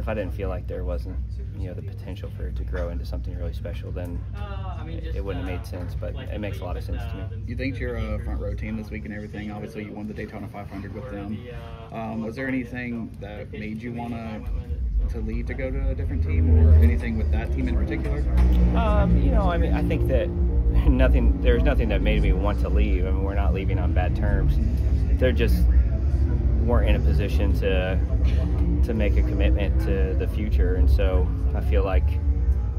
if I didn't feel like there wasn't, you know, the potential for it to grow into something really special, then it, it wouldn't have made sense. But it makes a lot of sense to me. You think your uh, front row team this week and everything? Obviously, you won the Daytona 500 with them. Um, was there anything that made you want to to leave to go to a different team, or anything with that team in particular? Um, you know, I mean, I think that nothing. There's nothing that made me want to leave. I mean, we're not leaving on bad terms. They're just weren't in a position to to make a commitment to the future, and so I feel like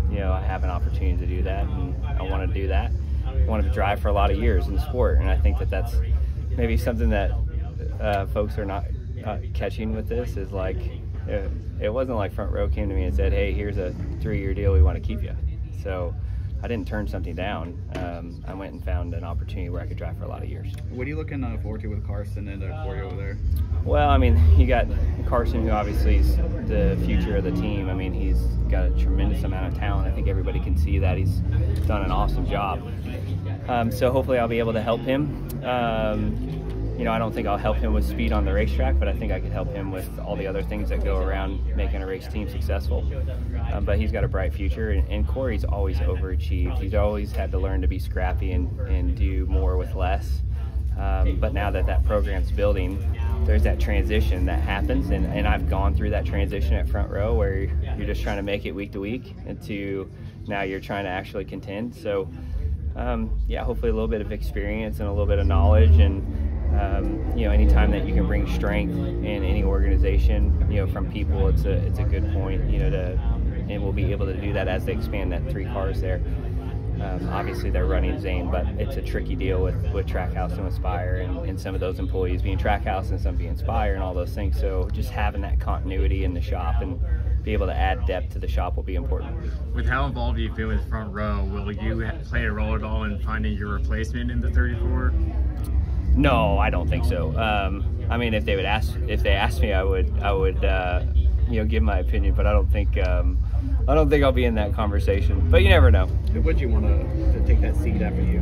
you know I have an opportunity to do that, and I want to do that. I want to drive for a lot of years in the sport, and I think that that's maybe something that uh, folks are not uh, catching with this is like it, it wasn't like front row came to me and said, "Hey, here's a three-year deal. We want to keep you." So I didn't turn something down. Um, I went and found an opportunity where I could drive for a lot of years. What are you looking uh, forward to with Carson and uh, Corey over there? Well, I mean, you got Carson, who obviously is the future of the team. I mean, he's got a tremendous amount of talent. I think everybody can see that. He's done an awesome job. Um, so hopefully, I'll be able to help him. Um, you know, I don't think I'll help him with speed on the racetrack, but I think I could help him with all the other things that go around making a race team successful. Um, but he's got a bright future, and, and, Corey's always overachieved. He's always had to learn to be scrappy and, and do more with less. Um, but now that that program's building, there's that transition that happens, and, and I've gone through that transition at front row where you're just trying to make it week to week, into now you're trying to actually contend. So, um, yeah, hopefully a little bit of experience and a little bit of knowledge and um, you know, anytime that you can bring strength in any organization, you know, from people, it's a it's a good point. You know, to and we'll be able to do that as they expand that three cars there. Um, obviously, they're running Zane, but it's a tricky deal with, with Trackhouse and Spire and, and some of those employees being Trackhouse and some being Spire and all those things. So just having that continuity in the shop and be able to add depth to the shop will be important. With how involved you feel with front row, will you play a role at all in finding your replacement in the 34? No, I don't think so. Um, I mean, if they would ask, if they asked me, I would, I would, uh, you know, give my opinion. But I don't think, um, I don't think I'll be in that conversation. But you never know. Who would you want to, to take that seat after you?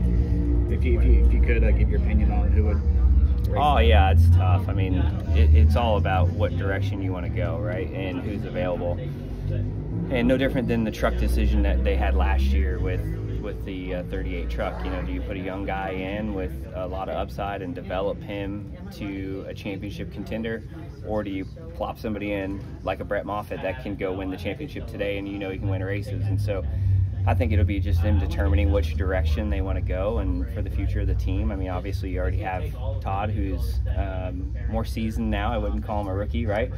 If you, if you, if you could uh, give your opinion on who would. Oh yeah, it's tough. I mean, it, it's all about what direction you want to go, right, and who's available. And no different than the truck decision that they had last year with with the uh, 38 truck. You know, do you put a young guy in with a lot of upside and develop him to a championship contender, or do you plop somebody in like a Brett Moffitt that can go win the championship today and you know he can win races? And so. I think it'll be just them determining which direction they want to go and for the future of the team. I mean, obviously, you already have Todd, who's um, more seasoned now. I wouldn't call him a rookie, right?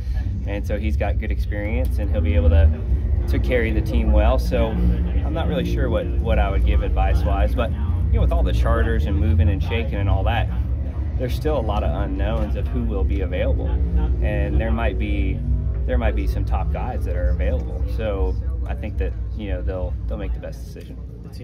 And so he's got good experience and he'll be able to to carry the team well. So I'm not really sure what, what I would give advice wise, but you know, with all the charters and moving and shaking and all that, there's still a lot of unknowns of who will be available, and there might be there might be some top guys that are available. So I think that you know they'll they'll make the best decision.